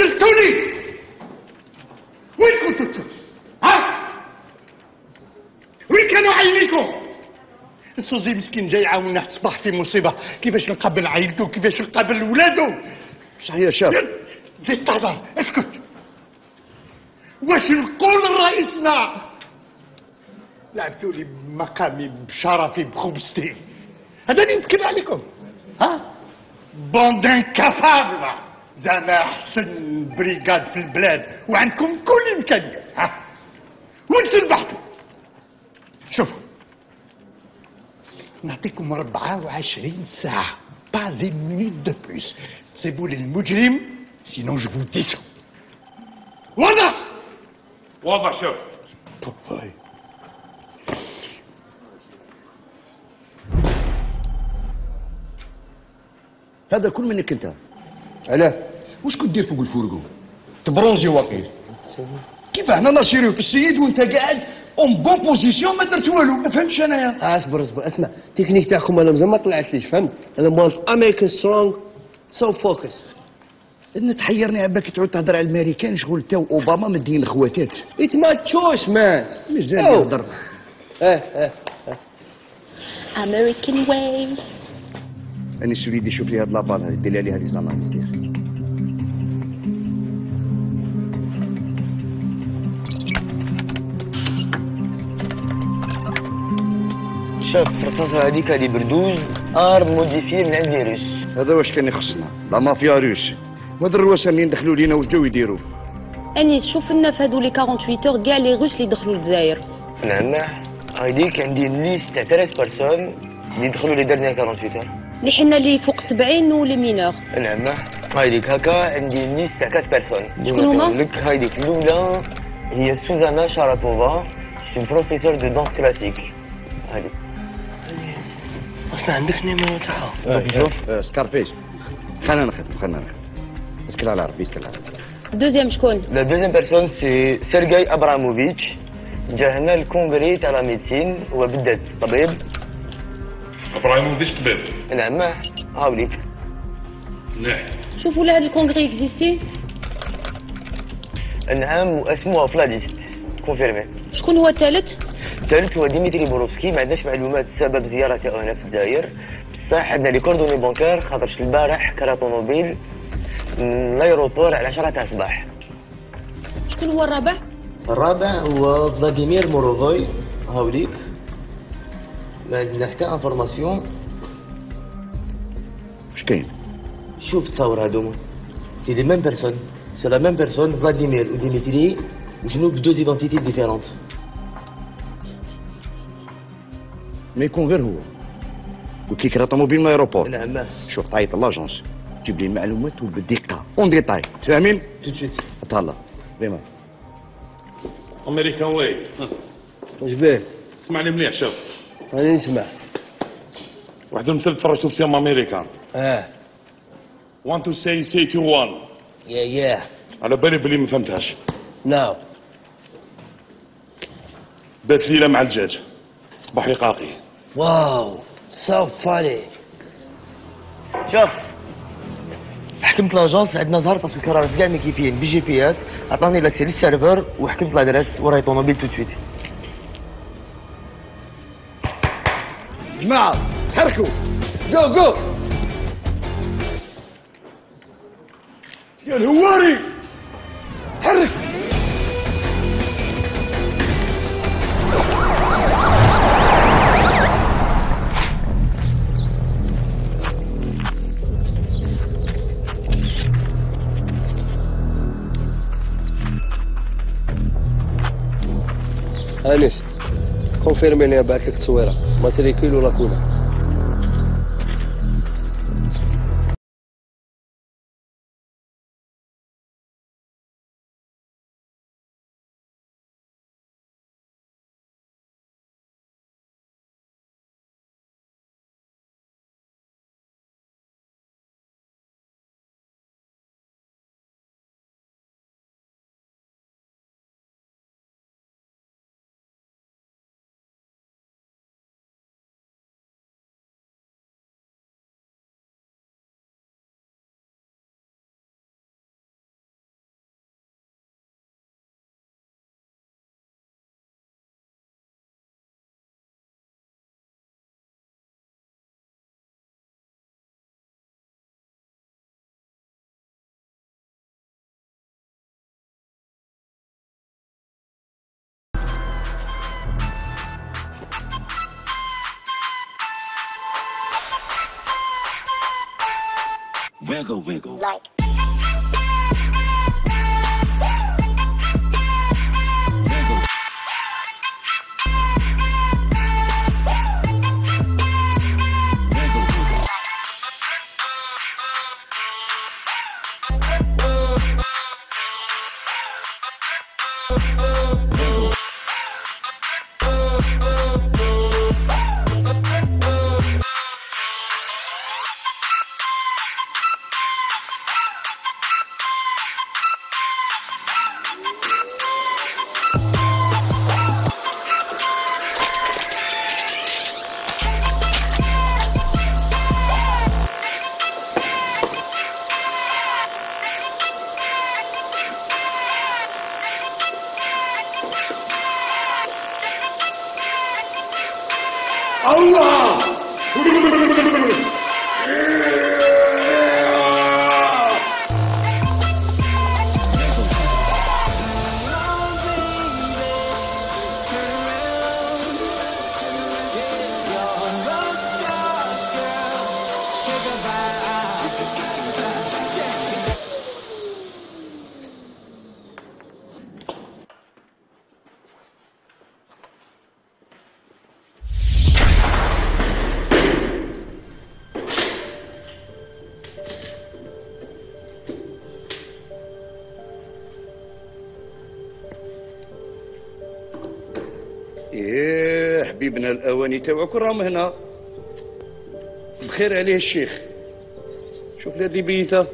قتلتوني. وين كنتوا أنتم ها؟ وين كانوا عينيكم سوزي مسكين جاي يعاوننا صباح في مصيبة. كيفاش نقابل عائلته كيفاش نقابل ولادو؟ صحيح يا شاف. زيد تهضر اسكت. واش نقول لرئيسنا لعبتوا لي بمقامي بشرفي بخبزتي. هذا اللي نتكلم عليكم. ها؟ bande d'incapables زعما أحسن brigade في البلاد وعندكم كل الامكانيات ها؟ وين تربحتوا شوفوا. نعطيكم 24 ساعة. Pas une minute de plus. سيبوا لي المجرم sinon je vous dissous واضح واضح شوف هذا كل منك أنت. علاه واش كنت دير فوق الفورغو تبرونزي واقيل. كيف إحنا ناشرين في السيد وانت قاعد اون بون بوزيسيون ما درت والو. ما فهمتش انايا أصبر أصبر أسمع. تكنيك تاعكم أنا مازال ما طلعت ليش فهمت؟ أنا مال امريكان سترونج سو فوكس إن تحيرني عباك تعود تهضر على الأمريكان شغل تا أوباما مدين الخواتات ات ما تشويس مان مازال أو. يهضر. آه آه American way. اني سوليدي يشوف لي هاد لابال هذه دير لي عليها لي زاناليز شوف الرصاصة هذيك هذه بردوز آر موديفي من عند فيروس. هذا واش كان يخصنا؟ لا مافيا روس وهاد الرواسه منين دخلوا لينا واش جاو يديروا؟ انيس شوف لنا في هذو لي 48 اور كاع لي روس اللي دخلوا للجزائر. نعم. هذيك عندي liste تاع 13 personnes اللي دخلوا لي دارنا 48 heures اللي حنا اللي فوق 70 و les mineurs نعم. هذيك هكا عندي liste تاع 4 personnes شكون هما؟ لك هذيك الأولى هي سوزانا شارابوفا c'est professeur de danse classique هذيك. أصلا عندك numéro تاعها شوف آه، Scarface. خلينا نخدم خلينا نخدم اسكت على العربي اسكت على العربي. deuxième شكون؟ la deuxième personne c'est سيرجاي ابراموفيتش جا هنا ال congrès تاع la médecine هو بالذات طبيب ابراهيموفيتش طبيب نعم هاوليك مليح شوفوا لا هذا ال congrès existe نعم واسمه في la liste confirmée شكون هو الثالث؟ الثالث هو ديمتري بوروفسكي ما عندناش معلومات سبب زيارته هنا في الجزائر بصح عندنا les coordonnées bancaires خاطرش البارح كرا طوموبيل من ال aéroport على 10 تاع الصباح شكون هو الرابع؟ الرابع هو فلاديمير موروفوي. هاوليك. ما عندنا حتى information. واش كاين شوف تصور هادوما c'est les mêmes personnes. c'est la même personne فلاديمير. وديمتري وشنو ب deux identités différentes ما يكون غير هو قلت لك راه طوموبيل من الايروبور نعم شوف تعيط لاجونس تجيب لي المعلومات وبالدقه اون ديتاي فاهمين تو سويت تهلا فريمون امريكان واي واش بيه اسمعني مليح شوف راني نسمع واحد المثل تفرجتو في فيلم امريكان آه 1 تو سي سي تو 1 يا يا على بالي بلي ما فهمتهاش ناو بات ليله مع الدجاج صباح يقاقي. wow so funny شوف حكمت l'agence عندنا زهر parce que كرارات كاع مكيبيين ب GPS. عطاني l'accès لل serveur وحكمت l'adresse وراي طوموبيل tout de suite جماعة تحركوا جو جو يا الهواري. حرك. كونفيرمي لي بعث لك التصويره ماتريكول ولا كولا wiggle, wiggle. like إيه الأواني تاعك راهم هنا. بخير عليه الشيخ. شوف لي هذه بيته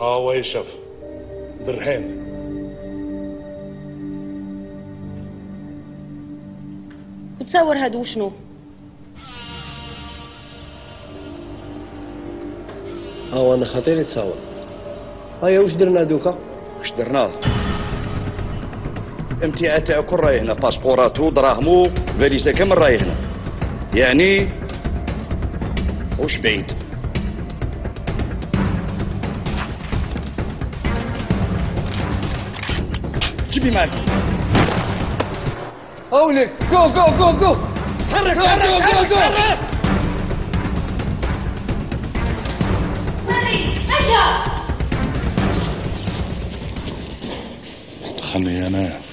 آه ويشف درهين وتصور هادو شنو؟ ها أنا خطير يتصور هيا واش درنا دوكا؟ واش درنا؟ امتعاع تاعك راهي هنا باسبوراتو دراهمو فاليزا كامل راهي هنا؟ يعني وش بعيد؟ جيبي معك اولك جو جو جو جو. تحرك تحرك جو جو جو. دخلني أنا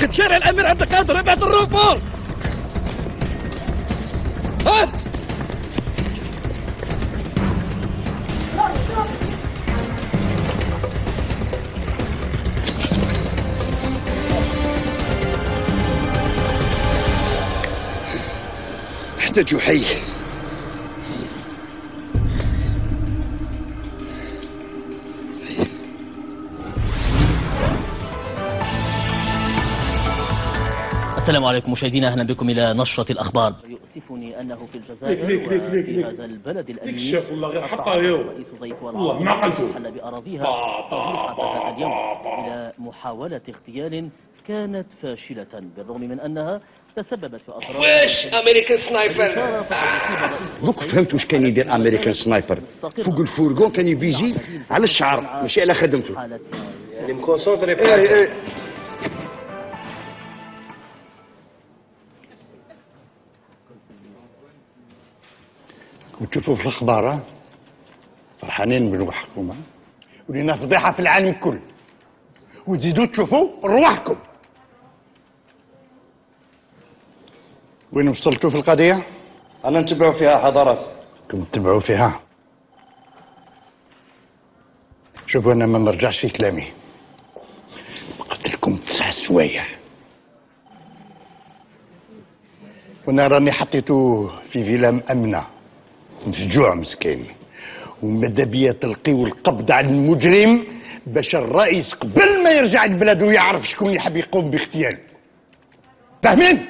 كنت شارع الأمير عبد القادر إبعث الروفور ها؟ احتاج حي. السلام عليكم مشاهدينا أهلا بكم إلى نشرة الأخبار. يؤسفني أنه في الجزائر ليك- ليك- ليك- ليك. هذا البلد الأمين الشيخ والله غير حطها. رئيس ضيف والله ما عقلته. حل باراضيها هذا اليوم إلى محاولة اغتيال كانت فاشلة بالرغم من أنها تسببت في اضرار واش American Sniper دوك فهمت واش كان يدير American Sniper فوق ال fourgon كان يفيزي على الشعر ماشي على خدمته. اللي مكونسونطري إيه إيه. وتشوفوا في الاخبار؟ فرحانين بروحكم ها؟ ولينا فضيحة في العالم كل وتزيدوا تشوفوا رواحكم وين وصلتوا في القضية؟ أنا نتبعوا فيها حضارات كنتم تتبعوا فيها شوفوا أنا ما نرجعش في كلامي قلت لكم تسع سوايع وأنا راني حطيته في فيلا مأمنة مفجوع مسكين وماذا بيا تلقيو القبض على المجرم باش الرئيس قبل ما يرجع لبلده يعرف شكون اللي حاب يقوم باغتياله فاهمين؟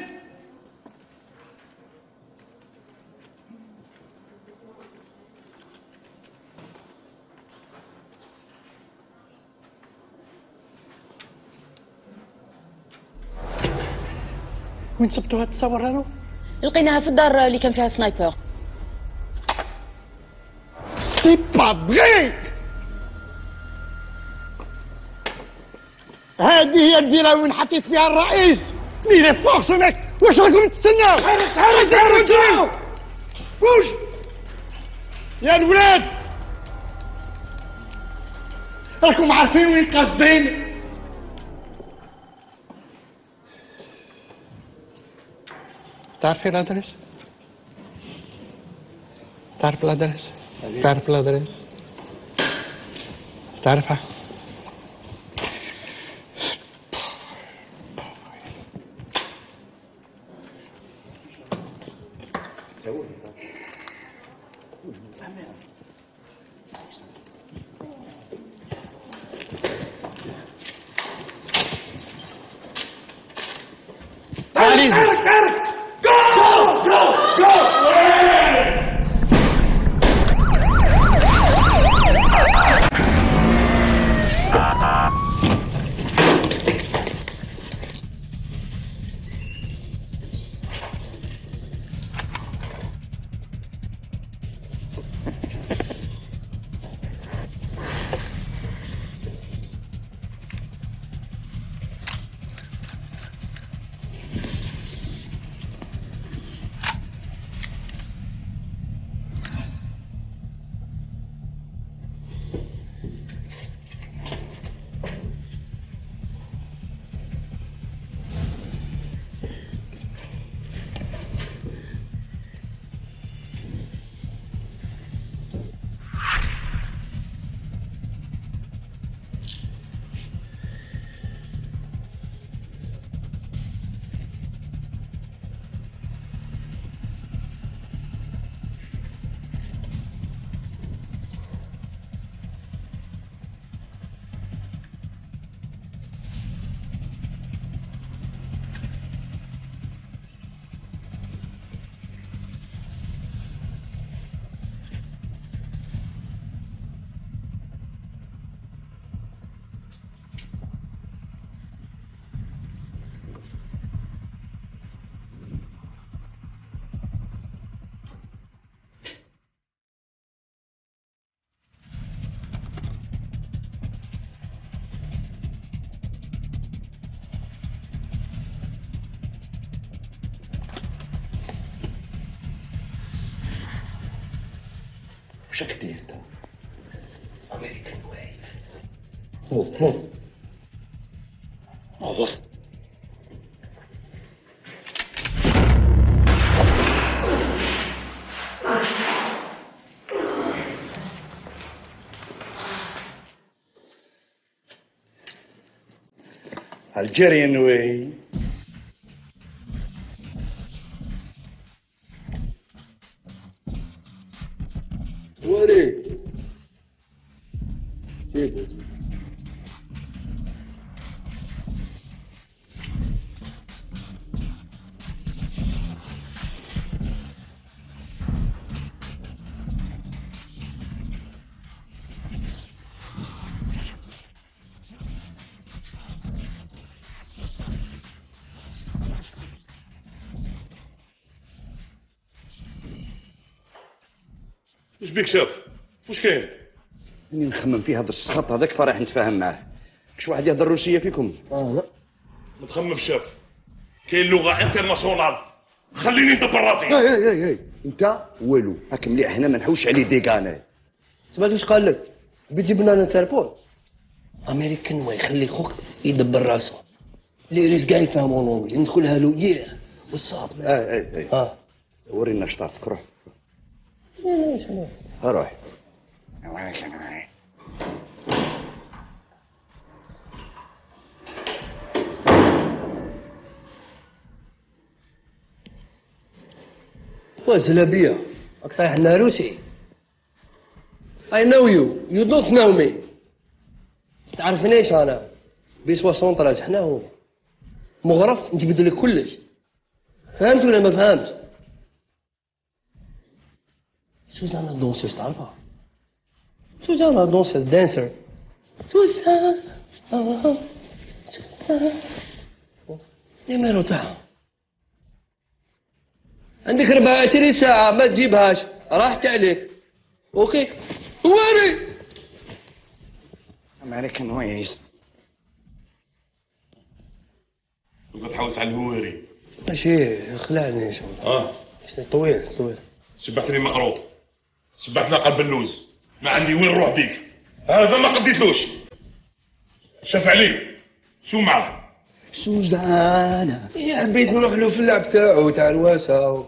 وين صبتوا هاد التصور هذا؟ لقيناها في الدار اللي كان فيها سنايبر C'est pas vrai هذه هي الفيلا وين حطيت فيها الرئيس ميلي فورس ميك واش راكم تستناو هرس هرس بوش يا الولاد راكم عارفين وين قاصدين تعرفي الادرس تعرف الادرس تعرف الادرس داير انت؟ امريكان واي نوض نوض نوض Algerian way. إيش بيك شاف وش كاين أني نخمم في هذا السخط هذاك فرح نتفاهم معاه. كش واحد يهضر روسية فيكم؟ آه لا. ما تخمم شاف. كاين لغة انترناسيونال خليني ندبر راسي اي اي اي اي أنت والو. هاك مليح. هنا ما نحوش عليه ديكانا سمعت واش قال لك؟ بيجيب لنا انتربول أمريكان واي خلي خوك يدبر راسه اللي ريس كاع يفهموا لونجلي ندخلها له ياه. والصاب اي اي اي آه. ورينا شطارتك. روح. ها روح وزلبية طايح لنا روسي I know you. You don't know me. تعرفنيش أنا. بي 63 حنا هو مغرف نجبد لك كلش. فهمت ولا ما فهمت؟ سوزانا دونسيس تعرفها سوزانا دونسيس دانسر سوزانا آه، سوزانا نيميرو تاعها عندك 24 ساعة ما تجيبهاش. راحت عليك أوكي؟ واري! American ways. تبقى تحوس على الهواري. ماشي خلعني شو آه. طويل طويل. شبعتني مقروط. شبعتنا قلب اللوز ما عندي وين نروح بيك. هذا ما قديتلوش شاف عليك شو معاه؟ سوزانا. يا حبيت نروح له في اللعب تاعو تاع الواسع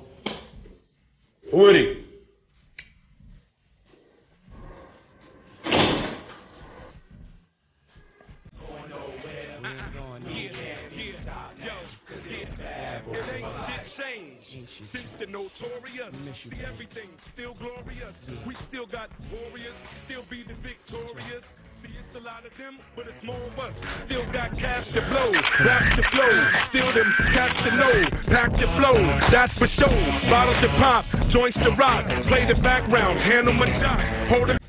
age. Since the notorious, see everything still glorious. We still got warriors, still be the victorious. See, it's a lot of them, but it's more of us. Still got cash to blow, that's the flow. Still them cash to know, pack the flow, that's for sure. Bottles to pop, joints to rock, play the background, handle my job, hold it.